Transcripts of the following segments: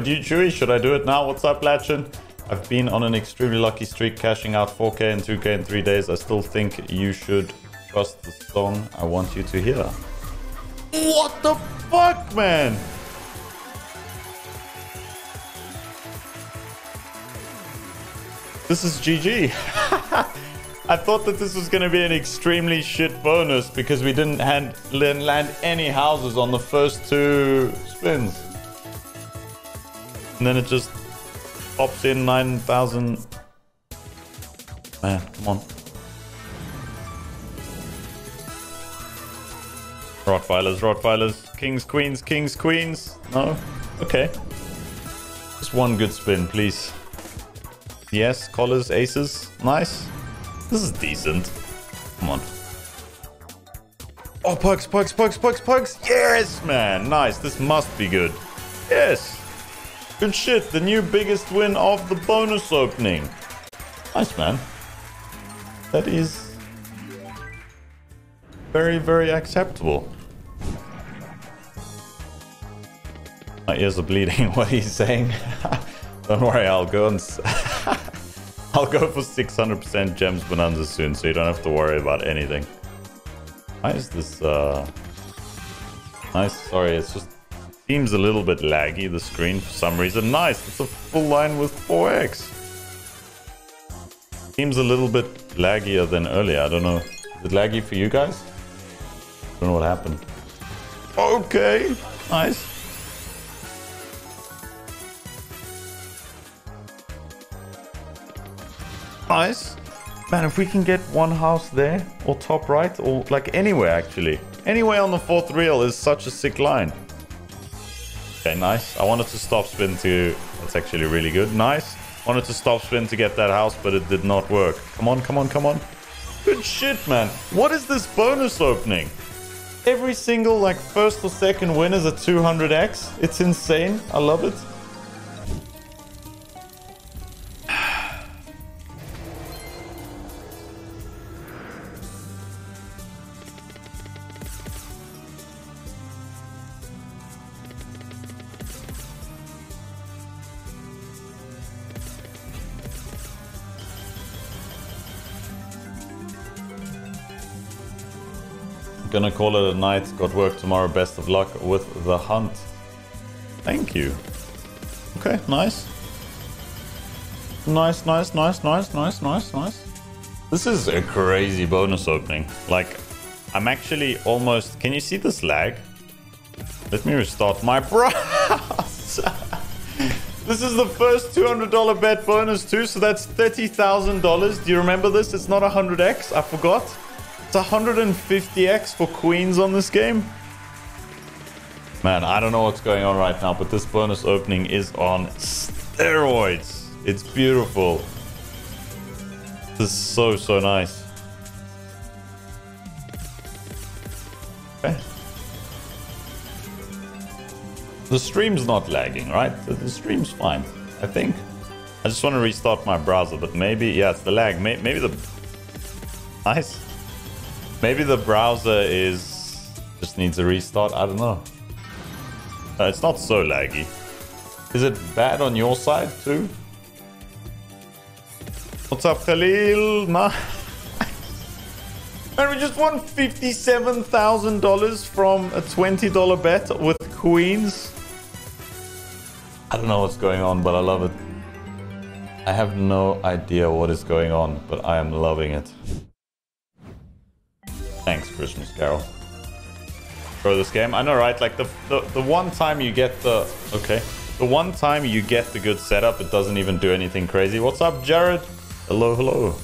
Would you, Chewy? Should I do it now? What's up, Latchin? I've been on an extremely lucky streak, cashing out 4k and 2k in three days. I still think you should trust the song I want you to hear. What the fuck, man? This is GG. I thought that this was going to be an extremely shit bonus because we didn't land any houses on the first two spins. And then it just pops in 9,000. Man, come on. Rottweilers, Rottweilers, Kings, Queens, Kings, Queens. No? Okay. Just one good spin, please. Yes, collars, aces. Nice. This is decent. Come on. Oh, pugs, pugs, pugs, pugs, pugs. Yes, man. Nice. This must be good. Yes. Good shit. The new biggest win of the bonus opening. Nice, man. That is very, very acceptable. My ears are bleeding. What he's saying? Don't worry, I'll go and I'll go for 600% gems bonanza soon, so you don't have to worry about anything. Why is this uh nice? Sorry, it's just seems a little bit laggy the screen for some reason. Nice, it's a full line with 4x. Seems a little bit laggier than earlier. I don't know. Is it laggy for you guys? I don't know what happened. Okay, nice. Nice. Man, if we can get one house there, or top right, or like anywhere actually. Anywhere on the fourth reel is such a sick line. Okay, nice. I wanted to stop spin to... That's actually really good. Nice. Wanted to stop spin to get that house, but it did not work. Come on, come on, come on. Good shit, man. What is this bonus opening? Every single, like, first or second win is a 200x. It's insane. I love it. Gonna call it a night. Got work tomorrow. Best of luck with the hunt. Thank you. Okay, nice. Nice, nice, nice, nice, nice, nice, nice. This is a crazy bonus opening. Like, I'm actually almost... Can you see this lag? Let me restart my browser. this is the first $200 bet bonus too, so that's $30,000. Do you remember this? It's not 100x. I forgot. It's 150x for queens on this game. Man, I don't know what's going on right now, but this bonus opening is on steroids. It's beautiful. This is so, so nice. Okay. The stream's not lagging, right? The stream's fine, I think. I just want to restart my browser, but maybe, yeah, it's the lag. Maybe the... Nice. Maybe the browser is just needs a restart. I don't know. Uh, it's not so laggy. Is it bad on your side too? What's up, Khalil? Nah. And we just won $57,000 from a $20 bet with queens. I don't know what's going on, but I love it. I have no idea what is going on, but I am loving it. Thanks, Christmas Carol. For this game. I know, right? Like, the, the, the one time you get the... Okay. The one time you get the good setup, it doesn't even do anything crazy. What's up, Jared? Hello, hello.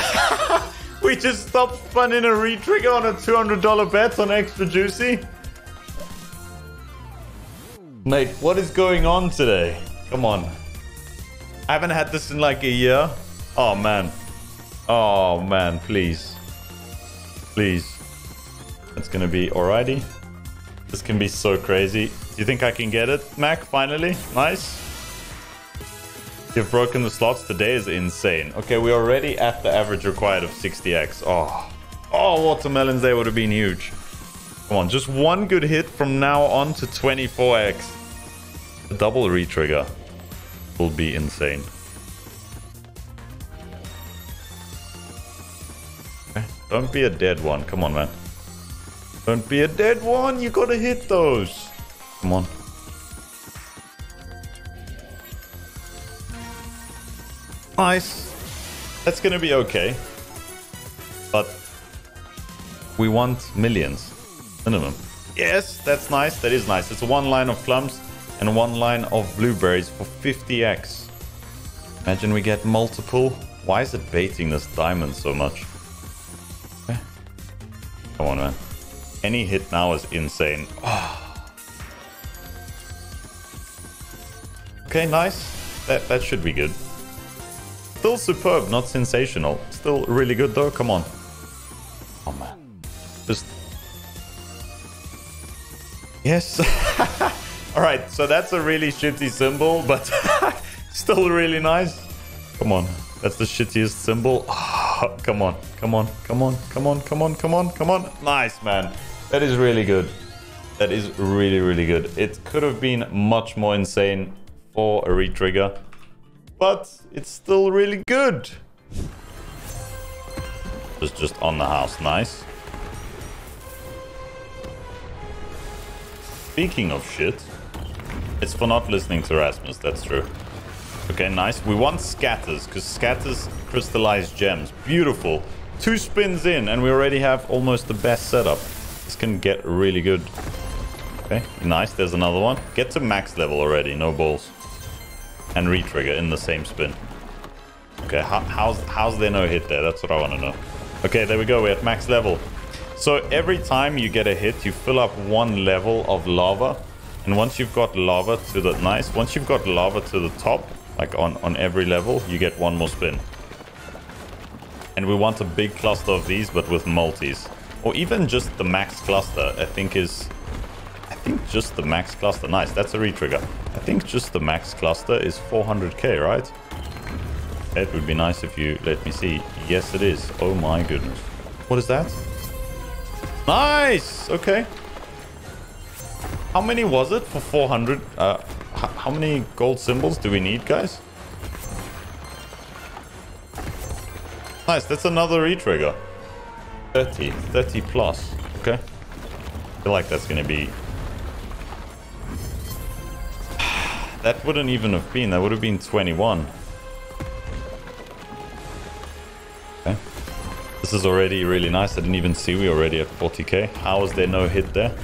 we just stopped spinning a re-trigger on a $200 bet on Extra Juicy. Mate, what is going on today? Come on. I haven't had this in like a year. Oh, man. Oh, man. Please. Please. It's gonna be alrighty. This can be so crazy. Do you think I can get it, Mac? Finally? Nice. You've broken the slots. Today is insane. Okay, we're already at the average required of 60x. Oh. Oh, watermelons they would have been huge. Come on, just one good hit from now on to 24x. A double retrigger will be insane. Eh, don't be a dead one. Come on, man. Don't be a dead one. You gotta hit those. Come on. Nice. That's gonna be okay. But we want millions. Minimum. Yes, that's nice. That is nice. It's one line of plums and one line of blueberries for 50x. Imagine we get multiple. Why is it baiting this diamond so much? Okay. Come on, man. Any hit now is insane. Oh. Okay, nice. That, that should be good. Still superb, not sensational. Still really good though. Come on. Oh man. Just. Yes. Alright, so that's a really shitty symbol, but still really nice. Come on. That's the shittiest symbol. Oh, come on. Come on. Come on. Come on. Come on. Come on. Come on. Nice, man. That is really good. That is really, really good. It could have been much more insane for a retrigger but it's still really good. Just, just on the house, nice. Speaking of shit, it's for not listening to Rasmus, that's true. Okay, nice. We want scatters, because scatters crystallize gems. Beautiful. Two spins in, and we already have almost the best setup. This can get really good. Okay, nice. There's another one. Get to max level already, no balls and retrigger in the same spin. Okay, how, how's, how's there no hit there? That's what I want to know. Okay, there we go. We're at max level. So every time you get a hit, you fill up one level of lava. And once you've got lava to the... Nice. Once you've got lava to the top, like on, on every level, you get one more spin. And we want a big cluster of these, but with multis. Or even just the max cluster, I think is I think just the max cluster... Nice, that's a retrigger. I think just the max cluster is 400k, right? It would be nice if you let me see. Yes, it is. Oh my goodness. What is that? Nice! Okay. How many was it for 400? Uh, how many gold symbols do we need, guys? Nice, that's another retrigger. 30, 30 plus. Okay. I feel like that's going to be That wouldn't even have been. That would have been 21. Okay. This is already really nice. I didn't even see we already at 40k. How is there no hit there?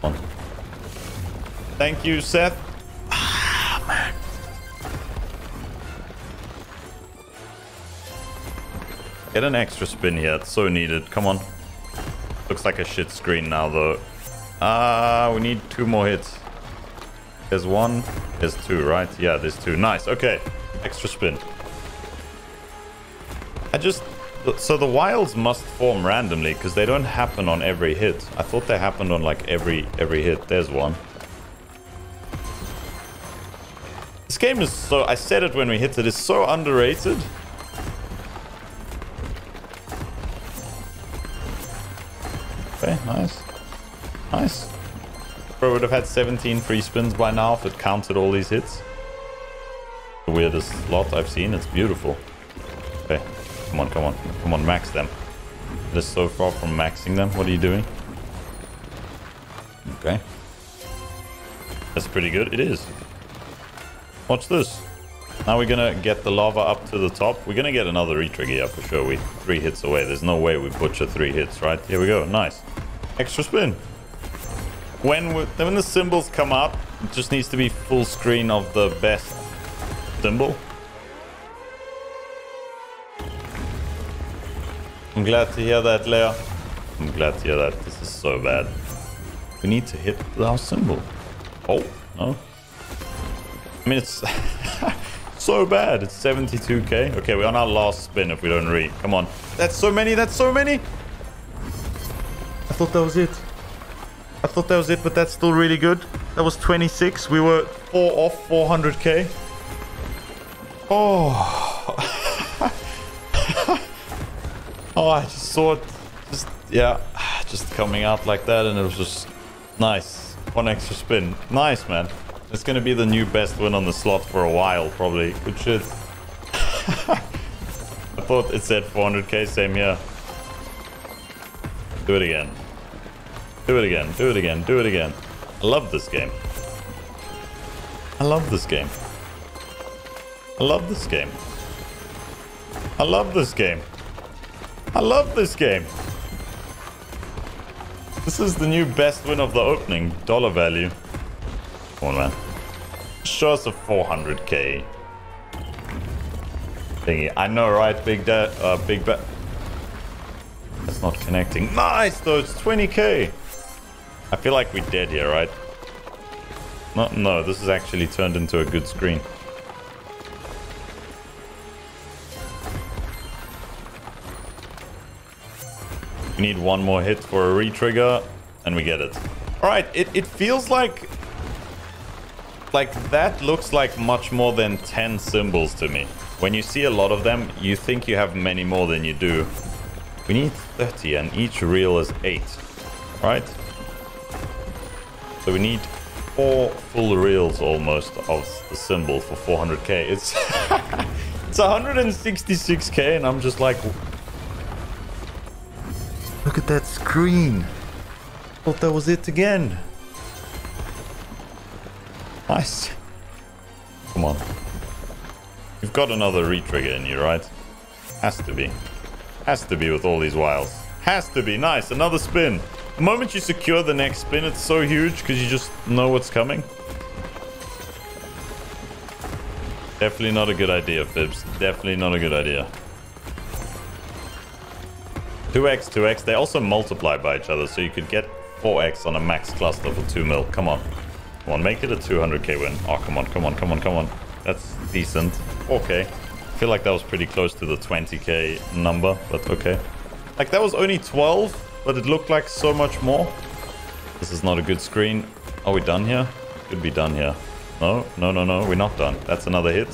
Come on. Thank you, Seth. Ah, man. Get an extra spin here. It's so needed. Come on. Looks like a shit screen now, though. Ah, uh, we need two more hits. There's one. There's two, right? Yeah, there's two. Nice. Okay. Extra spin. I just... So the wilds must form randomly because they don't happen on every hit. I thought they happened on like every every hit. There's one. This game is so... I said it when we hit it. It's so underrated. Okay, nice. Nice. Bro would have had 17 free spins by now if it counted all these hits. The weirdest lot I've seen. It's beautiful. Okay. Come on, come on. Come on, max them. Is so far from maxing them. What are you doing? Okay. That's pretty good. It is. Watch this. Now we're gonna get the lava up to the top. We're gonna get another retrigger here for sure. We three hits away. There's no way we butcher three hits, right? Here we go. Nice. Extra spin when when the symbols come up, it just needs to be full screen of the best symbol. I'm glad to hear that, Leo. I'm glad to hear that. This is so bad. We need to hit our symbol. Oh, no. I mean, it's so bad. It's 72k. Okay, we're on our last spin if we don't read. Come on. That's so many. That's so many. I thought that was it. I thought that was it, but that's still really good. That was 26. We were 4 off 400k. Oh. oh, I just saw it. Just, yeah, just coming out like that and it was just nice. One extra spin. Nice, man. It's going to be the new best win on the slot for a while, probably. Good shit. I thought it said 400k, same here. Do it again. Do it again, do it again, do it again. I love this game. I love this game. I love this game. I love this game. I love this game. This is the new best win of the opening. Dollar value. Come man. Show us a 400k thingy. I know, right? Big da uh, big bet. That's not connecting. Nice, though. It's 20k. I feel like we're dead here, right? No, no, this is actually turned into a good screen. We need one more hit for a re-trigger, and we get it. Alright, it, it feels like... Like, that looks like much more than 10 symbols to me. When you see a lot of them, you think you have many more than you do. We need 30, and each reel is 8. Right? So we need four full reels almost of the symbol for 400k. It's it's 166k, and I'm just like, look at that screen. Thought that was it again. Nice. Come on. You've got another retrigger in you, right? Has to be. Has to be with all these wilds. Has to be. Nice. Another spin. The moment you secure the next spin, it's so huge because you just know what's coming. Definitely not a good idea, Fibs. Definitely not a good idea. 2x, 2x. They also multiply by each other, so you could get 4x on a max cluster for 2 mil. Come on. Come on, make it a 200k win. Oh, come on, come on, come on, come on. That's decent. Okay. I feel like that was pretty close to the 20k number, but okay. Like, that was only 12 but it looked like so much more. This is not a good screen. Are we done here? Could be done here. No, no, no, no, we're not done. That's another hit.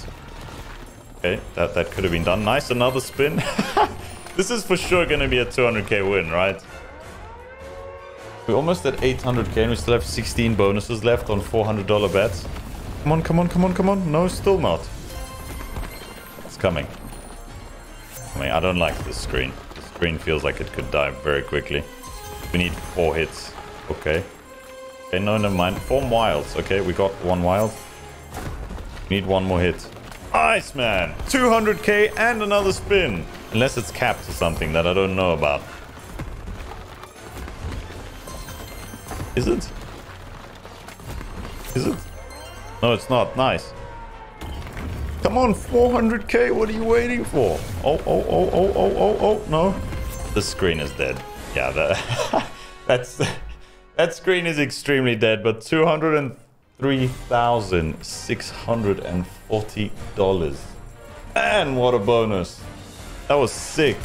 Okay, that, that could have been done. Nice, another spin. this is for sure going to be a 200k win, right? We're almost at 800k and we still have 16 bonuses left on $400 bets. Come on, come on, come on, come on. No, still not. It's coming. I mean, I don't like this screen The screen feels like it could die very quickly. We need four hits. Okay. Okay, no, never mind. Four wilds. Okay, we got one wild. We need one more hit. Iceman! 200k and another spin. Unless it's capped or something that I don't know about. Is it? Is it? No, it's not. Nice. Come on, 400k, what are you waiting for? Oh, oh, oh, oh, oh, oh, oh, no. The screen is dead. Yeah, that, that's... That screen is extremely dead, but $203,640. Man, what a bonus. That was sick.